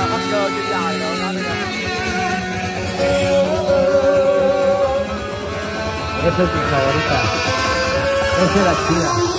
mong thấy uh, hacker trên dài nữa đó đây nè. Esa es mi favorita. Esa es la chida.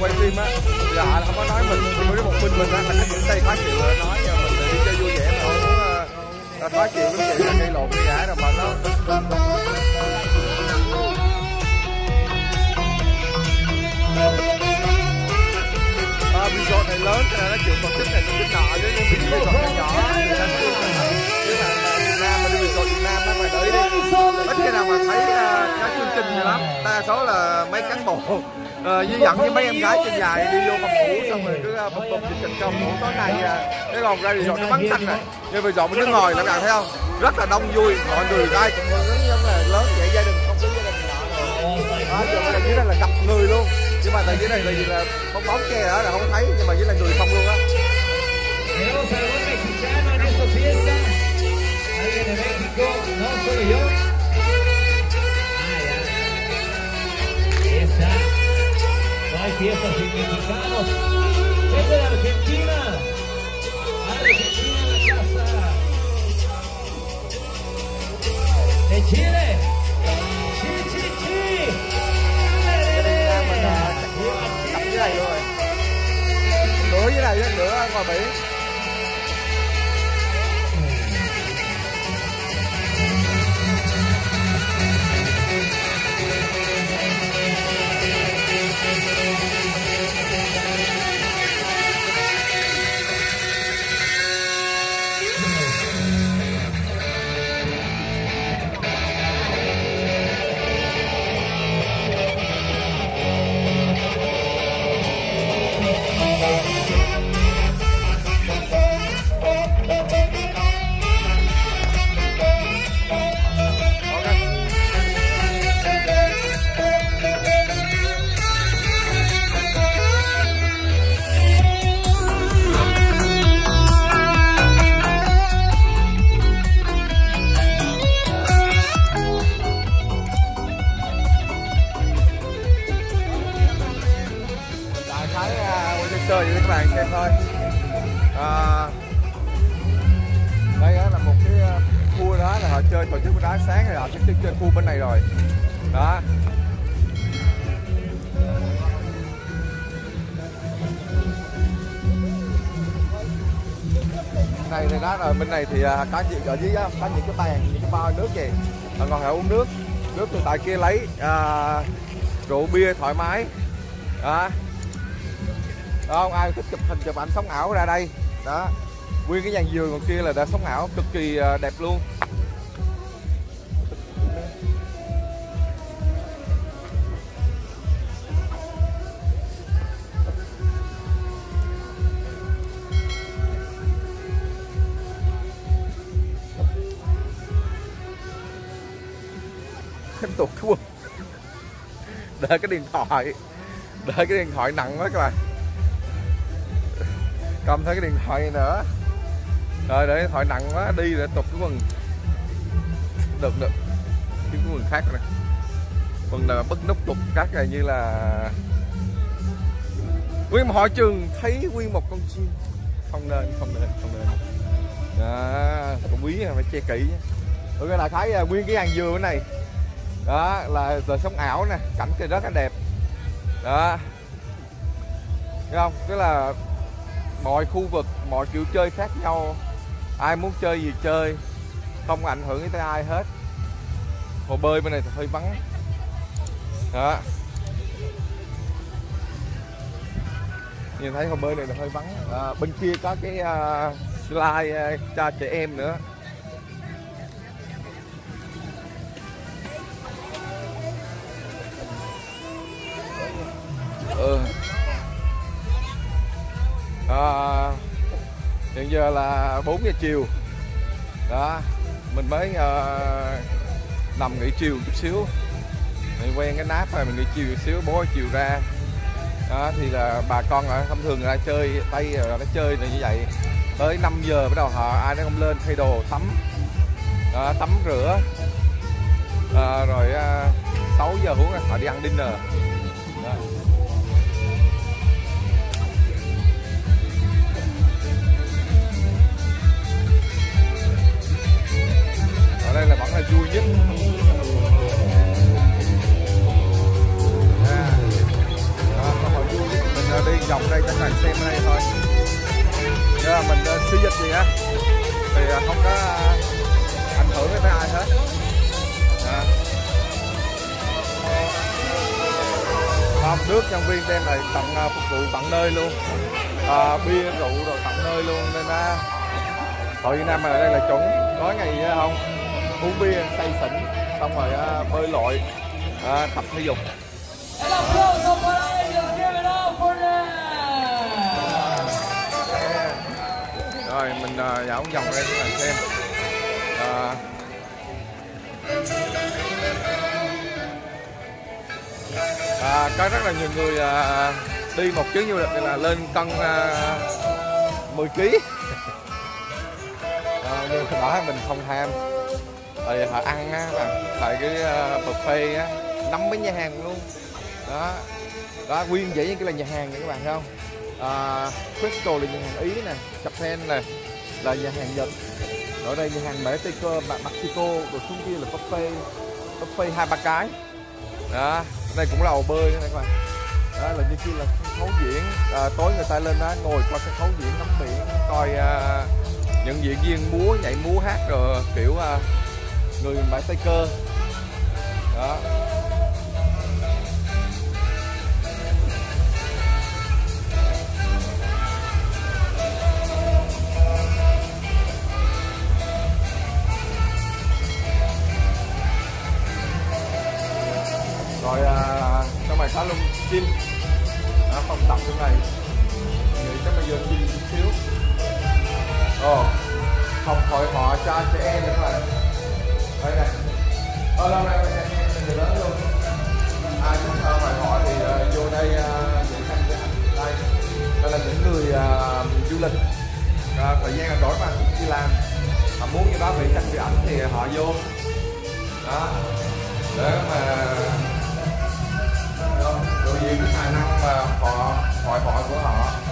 Có quay phim á, là họ không có nói mình, chỉ có một mình mình á, là cái những tay khó chịu là nói cho mình đi chơi vui vẻ mà không muốn ờ, ờ, khó chịu với chị là gây lộn gây gãi rồi mà nó à, video này lớn cho nên nó chịu tổ chức này nó chức nọ chứ nhưng video resort nhỏ nhỏ thì nó chứ là Việt Nam mà đi video Việt Nam á mày đợi đi. Ít khi nào mà thấy ờ, uh, cái chương trình nhiều lắm đa số là mấy cán bộ à, dẫn với mấy em gái trên dài đi vô phòng ngủ xong rồi cứ uh, bụp dịch dịch trong ngủ tối nay ờ, cái còn ra resort nó vắng tanh này nhưng resort mình đứng ngồi các bạn thấy không? Rất là đông vui mọi người ai cũng lớn là lớn vậy gia đình không có gia đình nhỏ rồi. Đó là dưới đây là gặp người luôn. Nhưng mà tại dưới này là gì là bóng bóng che đó là không thấy nhưng mà dưới là người không luôn á. Tenemos algún mexicano en esta fiesta. Alguien de México, solo yo. Fiestas sin mexicanos. Gente de Argentina. Argentina en la casa. De Chile. Chi, chi, chi. à, chặt dưới này nửa ngoài biển đó. Rồi bên này thì à, có gì ở dưới á, có những cái bàn những cái bao nước gì à, còn họ uống nước. Nước từ tại kia lấy à, rượu bia thoải mái. Đó. Không ai thích chụp hình chụp ảnh sống ảo ra đây. Đó. Nguyên cái dàn giường còn kia là đã sống ảo cực kỳ à, đẹp luôn. Em tục cái quần để cái điện thoại để cái điện thoại nặng quá các bạn. Cầm thấy cái điện thoại này nữa. Rồi để điện thoại nặng quá đi để tục cái quần. Được được. Cái quần khác này quần là bất nút tục các này như là nguyên một hội trường thấy nguyên một con chim. Không nên không nên không nên. Đó con quý phải che kỹ nhé ừ, cái là thấy nguyên cái hàng dừa này đó là đời sống ảo nè cảnh thì rất là đẹp. Đó. Thấy không? Tức là mọi khu vực mọi kiểu chơi khác nhau. Ai muốn chơi gì chơi không ảnh hưởng tới ai hết. Hồ bơi bên này thì hơi vắng. Đó. Nhìn thấy hồ bơi này là hơi vắng. À, bên kia có cái uh, slide uh, cho trẻ em nữa. À, hiện giờ là 4 giờ chiều. Đó mình mới à, nằm nghỉ chiều chút xíu. Mình quen cái náp rồi mình nghỉ chiều chút xíu bố chiều ra. Đó thì là bà con ở thông thường ra chơi tây rồi ờ, nó chơi là như vậy. Tới 5 giờ bắt đầu họ ai nó không lên thay đồ tắm. Đó, tắm rửa. À, rồi à, 6 giờ uống họ đi ăn dinner. Đó. Đem lại tận uh, phục vụ tận nơi luôn. À, bia rượu rồi tận nơi luôn nên uh, hội Việt Nam ở đây là chuẩn nói ngày uh, không uống bia say xỉn xong rồi uh, bơi lội uh, tập thể dục. Rồi mình uh, dạo vòng đây các bạn xem. À, à, có rất là nhiều người à, đi một chuyến du lịch này là lên cân à, 10 kg à, nhưng mà đó mình không tham tại họ ăn á là tại cái uh, buffet á năm mấy nhà hàng luôn. Đó. Đó nguyên vậy cái là nhà hàng này các bạn thấy không? À, Crystal là nhà hàng Ý nè Japan nè là nhà hàng Nhật. Ở đây nhà hàng Mexico Mexico rồi xuống kia là buffet buffet hai ba cái đó này cũng là hồ bơi nữa này các bạn. Đó là như kia là sân khấu diễn. À, tối người ta lên đó ngồi qua sân khấu diễn ngắm biển coi à, những diễn viên múa nhảy múa hát rồi kiểu à, người bãi tay cơ. Đó. Có vị bị tranh về ảnh thì họ vô. Đó. Để mà biểu diện cái tài năng và họ hội hội của họ.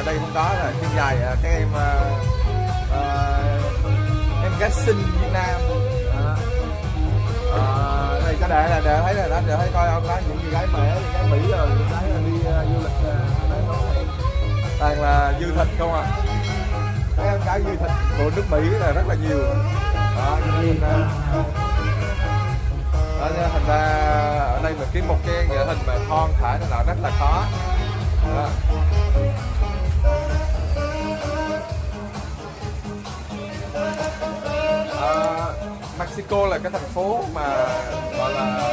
Mà đây không có là chuyên gia uh, các em uh, uh, em gái xinh Việt Nam. Ờ, đây có để là để thấy là đã để thấy coi không có những gì gái những gái mỹ rồi gái đi uh, du lịch uh, toàn là dư thịt không à? Cái em gái dư thịt của nước mỹ là rất là nhiều. Đó cho nên uh, đó, thành ra ở đây mà kiếm một cái nghệ hình mà thon thả nó là rất là khó. Đó. Ờ, Mexico là cái thành phố mà gọi là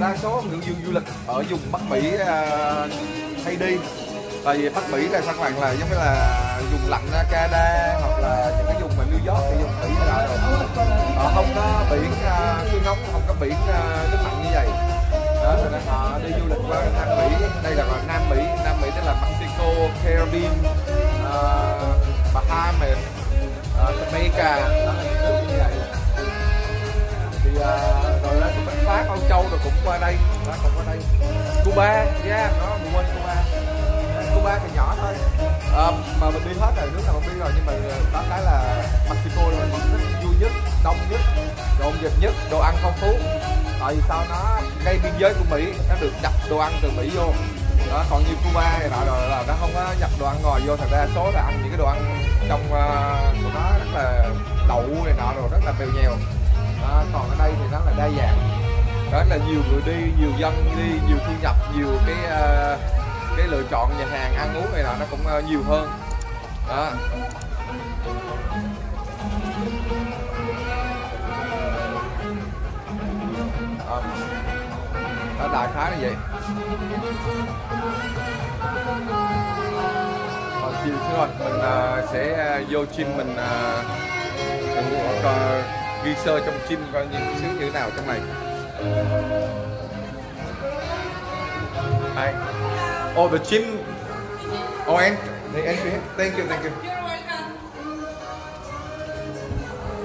đa số người du du lịch ở vùng Bắc Mỹ uh, hay đi. Tại vì Bắc Mỹ là các bạn là giống như là vùng lạnh uh, Canada hoặc là những cái vùng mà New York thì vùng Mỹ là rồi họ không có biển ờ, uh, xương nóng không có biển uh, nước mặn như vậy. Đó cho nên họ đi du lịch qua Nam Mỹ. Đây là Nam Mỹ Nam Mỹ tức là Mexico Caribbean uh, Bahamas uh, Jamaica đó là những nước như vậy thì uh, rồi đó cũng Pháp Âu Châu rồi cũng qua đây. Đó cũng qua đây. Cuba yeah đó mình quên Cuba. Cuba thì nhỏ thôi. À, mà mình đi hết rồi nước nào mình đi rồi nhưng mà ờ, đó cái là Mexico là mình vẫn thích vui nhất đông nhất nhộn nhịp nhất đồ ăn phong phú. Tại vì sao nó ngay biên giới của Mỹ nó được nhập đồ ăn từ Mỹ vô đó còn như Cuba thì nọ rồi là nó không có nhập đồ ăn ngoài vô thật ra số là ăn những cái đồ ăn trong uh, của nó rất là đậu này nọ rồi rất là bèo nhèo. Đó, còn ở đây thì nó là đa dạng. Đó là nhiều người đi nhiều dân đi nhiều thu nhập nhiều cái uh, cái lựa chọn nhà hàng ăn uống này nọ nó cũng uh, nhiều hơn. Đó đó, đó đại khái là vậy Rồi, chiều thôi mình uh, sẽ uh, vô gym mình uh, ghi sơ trong gym coi như xíu như thế nào trong này Hi. Oh, the gym. Oh, and the entry. Thank you, thank you.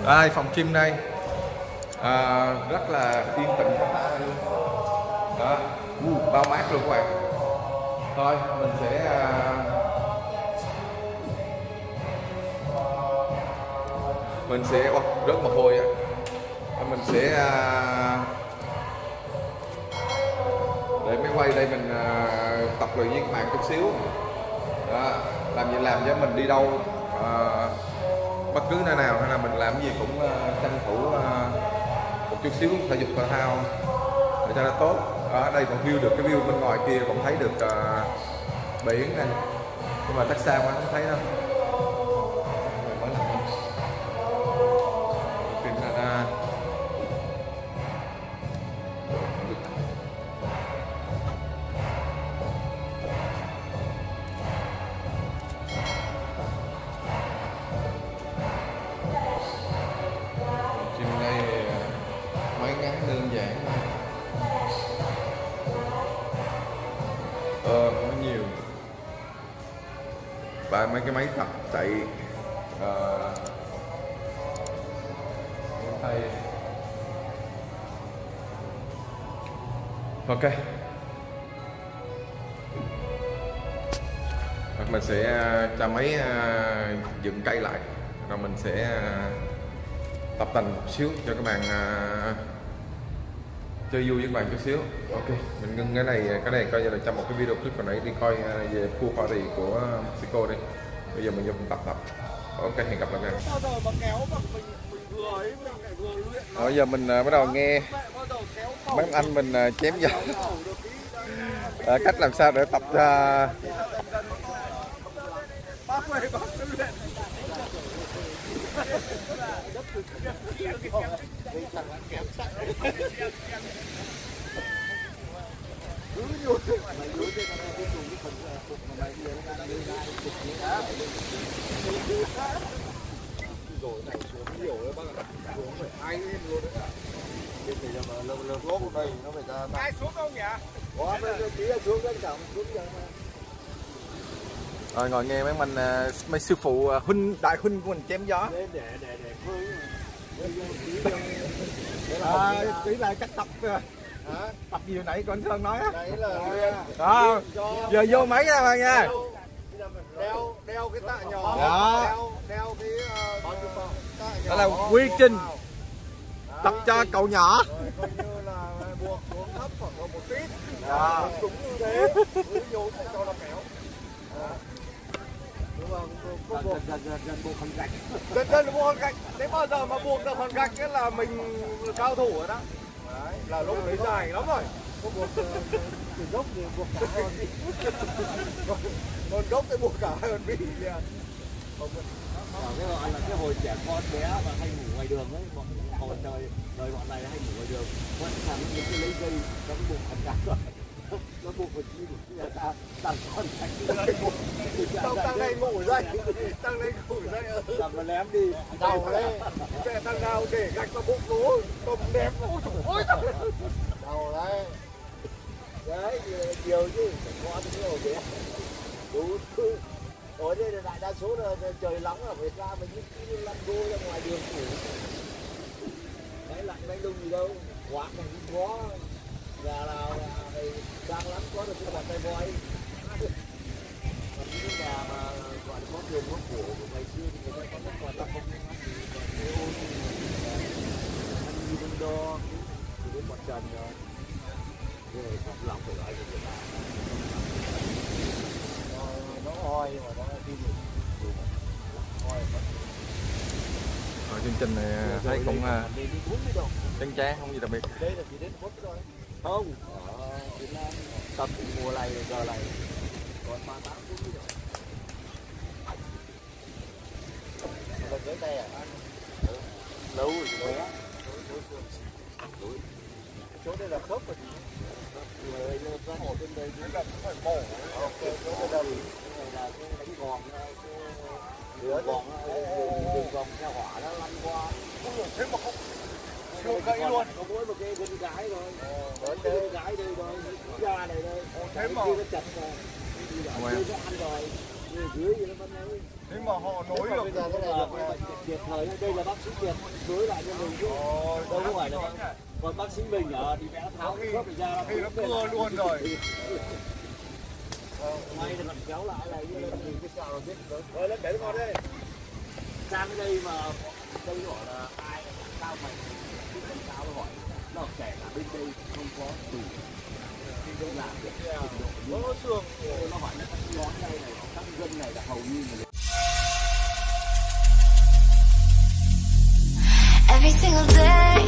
Đây, phòng gym đây. À, rất là yên tĩnh. Đó, bao mát luôn các bạn. Thôi, mình sẽ à, mình sẽ oh, rất mồ hôi á. Mình sẽ à, để máy quay đây mình à, tập luyện với các bạn chút xíu đó, làm gì làm cho mình đi đâu à, bất cứ nơi nào hay là mình làm gì cũng uh, tranh thủ uh, một chút xíu thể dục thể thao để cho nó tốt. Ở đây còn view được cái view bên ngoài kia cũng thấy được uh, biển này. Nhưng mà cách xa quá không thấy đâu. Và mấy cái máy tập chạy ờ, uh, thầy ok. Mình sẽ ờ, cho máy uh, ờ, dựng cây lại. Rồi mình sẽ uh, tập tành xíu cho các bạn uh, chơi vui với các bạn chút xíu. Ok. Mình ngưng cái này cái này coi như là trong một cái video clip còn nãy đi coi về pool party của Mexico đi. Bây giờ mình vô tập tập. Ok hẹn gặp lại nha bây giờ mình bắt đầu nghe. Mấy anh mình chém gió à, cách làm sao để tập cho cứ vô cái rồi này xuống nhiều đấy bác ạ xuống phải ai lên luôn đấy bây giờ mà lợp lốp đây nó phải ra ai xuống không nhỉ có tí là xuống chẳng xuống giờ mà rồi ngồi nghe mấy mình mấy sư phụ huynh đại huynh của mình chém gió để để để để à, tí là cách tập Hả? tập gì hồi nãy con sơn nói á. Đó giờ vô máy nha bạn nha đeo đeo cái tạ nhỏ. Đó. đeo đeo cái uh, tạ nhỏ. Đó là quy trình. Tập cho cậu nhỏ. Coi như là buộc xuống thấp khoảng một đó. Cũng như thế. Vô cho nó kéo dần dần dần buộc hòn gạch dần dần buộc hòn gạch Thế bao giờ mà buộc được hòn gạch cái là mình cao thủ rồi đó Đấy, là lúc đấy dài lắm rồi có buộc từ gốc thì buộc cả hai còn gốc thì buộc cả hai con bi liền cái gọi là cái hồi trẻ con bé mà hay ngủ ngoài đường ấy bọn hồi đời đời bọn này hay ngủ ngoài đường vẫn thằng những cái lấy dây nó buộc hoàn gạch rồi nó buộc vào chi người ta đặt con gạch tăng ngủ dậy. Tăng đây ngủ dậy làm mà ném đi. Đầu đấy Mẹ thằng nào để gạch vào bụng nó Cầm ném. Ôi trời ơi. Đầu đấy. Đấy nhiều- chứ. Có nhiều bé đủ thứ. Ở đây là đại đa số là trời nóng là phải ra mình những lăn đô ra ngoài đường ngủ. Đấy lạnh đánh đông gì đâu. Này cũng có nhà nào là thì đang lắm có được cái bàn tay voi những cái nhà mà gọi là có tiền có của của ngày xưa thì người ta có rất là không ăn gì còn cái ô ăn gì đo thì cái mặt trần rồi rồi không lọc phải loại người Nó oi mà nó đi ngủ Oi chương trình này à, thấy cũng à, đi đi 40 độ chán chán không gì đặc biệt. Đây là chỉ đến 4 thôi không ở Việt Nam mùa này giờ này dưới tay à lâu rồi bé Chỗ đây là khớp rồi người ra hồ bên đây dưới là cũng phải mổ Ok, chỗ đây là này là cái đánh gòn cái gòn đường gòn theo hỏa nó lăn qua không được thế mà không Chưa gãy luôn có mỗi một cái con gái thôi ở cái gái đây thôi cái da này đây, thế cái mà- kia nó chặt rồi nó nó Thế mà họ nối được. Bây giờ cái này là kịp thời đây là bác sĩ kiệt đối lại cho mình chứ. Đâu có phải là còn bác sĩ mình ở thì vẽ tháo khớp ra nó khi nó cưa luôn rồi. may là còn kéo lại là như là mình cái sao là biết Rồi lên để con đây. Sang đây mà đây gọi là ai là cao mày. Cái cao nó hỏi nó trẻ là bên đây không có. đủ thì Nó xương nó là đây này các dân này là hầu như là Every single day.